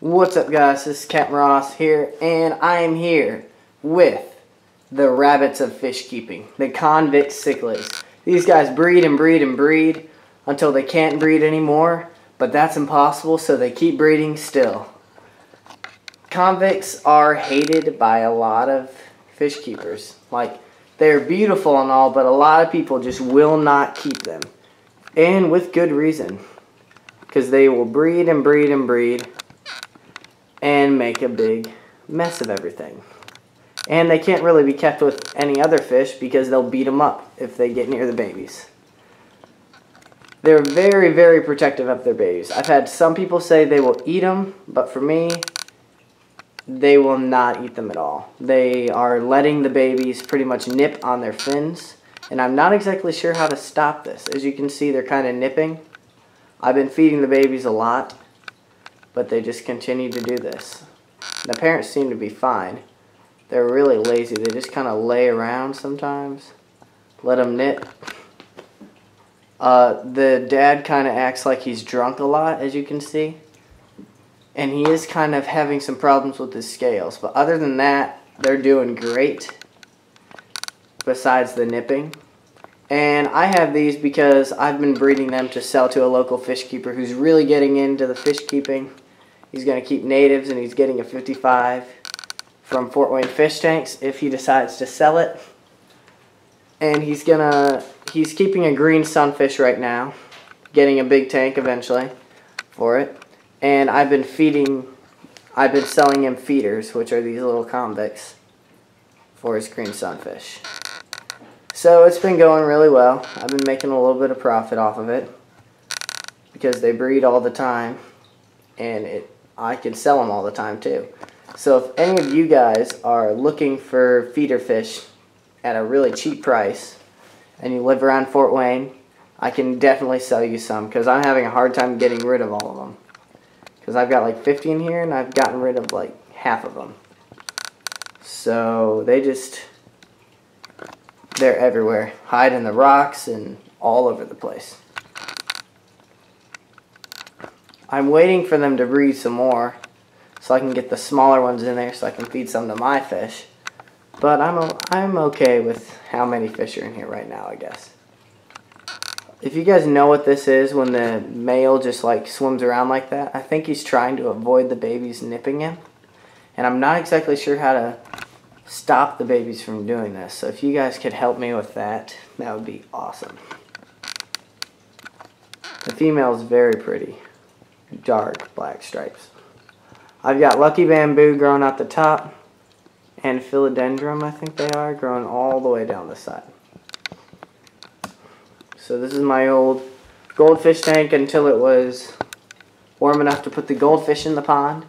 What's up guys, this is Captain Ross here, and I am here with the rabbits of fish keeping, the convict cichlids. These guys breed and breed and breed until they can't breed anymore, but that's impossible, so they keep breeding still. Convicts are hated by a lot of fish keepers. Like, they're beautiful and all, but a lot of people just will not keep them. And with good reason. Because they will breed and breed and breed and make a big mess of everything. And they can't really be kept with any other fish because they'll beat them up if they get near the babies. They're very, very protective of their babies. I've had some people say they will eat them, but for me, they will not eat them at all. They are letting the babies pretty much nip on their fins, and I'm not exactly sure how to stop this. As you can see, they're kind of nipping. I've been feeding the babies a lot, but they just continue to do this. The parents seem to be fine. They're really lazy. They just kind of lay around sometimes. Let them nip. Uh, the dad kind of acts like he's drunk a lot, as you can see. And he is kind of having some problems with his scales. But other than that, they're doing great. Besides the nipping. And I have these because I've been breeding them to sell to a local fish keeper who's really getting into the fish keeping. He's going to keep natives and he's getting a 55 from Fort Wayne Fish Tanks if he decides to sell it. And he's going to, he's keeping a green sunfish right now. Getting a big tank eventually for it. And I've been feeding, I've been selling him feeders, which are these little convicts for his green sunfish. So it's been going really well. I've been making a little bit of profit off of it because they breed all the time and it I can sell them all the time too. So if any of you guys are looking for feeder fish at a really cheap price and you live around Fort Wayne, I can definitely sell you some because I'm having a hard time getting rid of all of them. Because I've got like 50 in here and I've gotten rid of like half of them. So they just they're everywhere. Hide in the rocks and all over the place. I'm waiting for them to breed some more so I can get the smaller ones in there so I can feed some to my fish. But I'm, I'm okay with how many fish are in here right now, I guess. If you guys know what this is when the male just like swims around like that, I think he's trying to avoid the babies nipping him. And I'm not exactly sure how to stop the babies from doing this. So if you guys could help me with that, that would be awesome. The female is very pretty. Dark black stripes. I've got Lucky Bamboo growing at the top and Philodendron, I think they are, growing all the way down the side. So this is my old goldfish tank until it was warm enough to put the goldfish in the pond.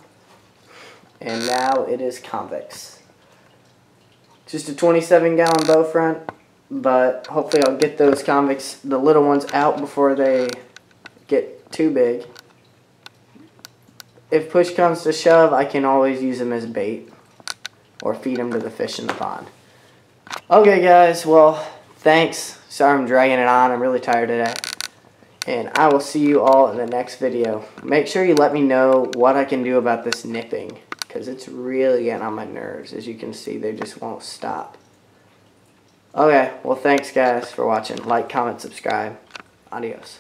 And now it is convicts. Just a 27 gallon bow front, but hopefully I'll get those convicts, the little ones, out before they get too big. If push comes to shove, I can always use them as bait or feed them to the fish in the pond. Okay, guys, well, thanks. Sorry I'm dragging it on. I'm really tired today. And I will see you all in the next video. Make sure you let me know what I can do about this nipping because it's really getting on my nerves. As you can see, they just won't stop. Okay, well thanks guys for watching. Like, comment, subscribe. Adios.